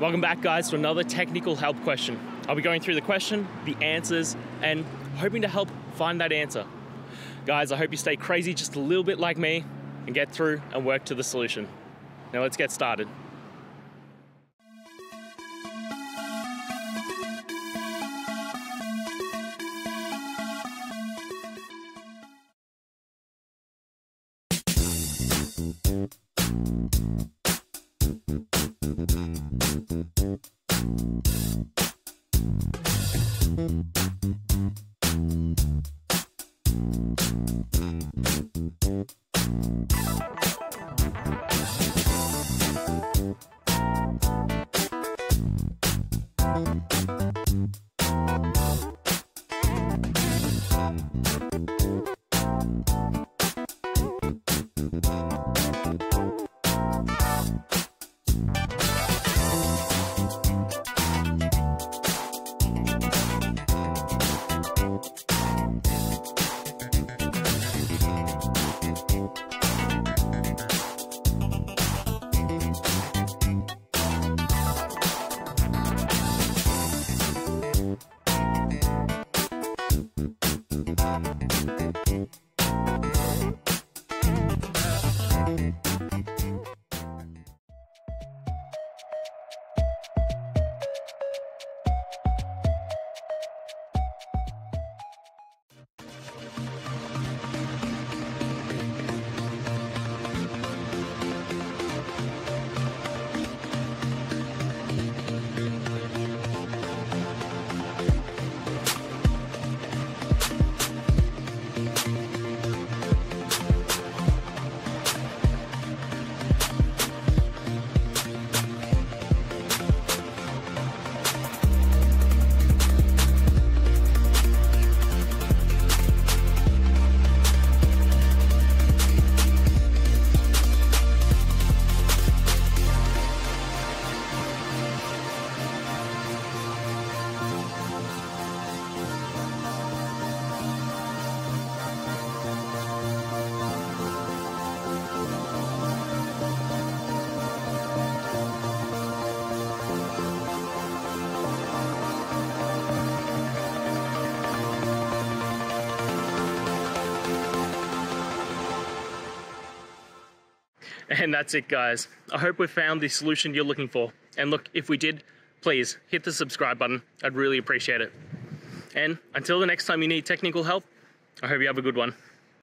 Welcome back, guys, to another technical help question. I'll be going through the question, the answers, and hoping to help find that answer. Guys, I hope you stay crazy just a little bit like me and get through and work to the solution. Now let's get started. Thank you. And that's it, guys. I hope we found the solution you're looking for. And look, if we did, please hit the subscribe button. I'd really appreciate it. And until the next time you need technical help, I hope you have a good one.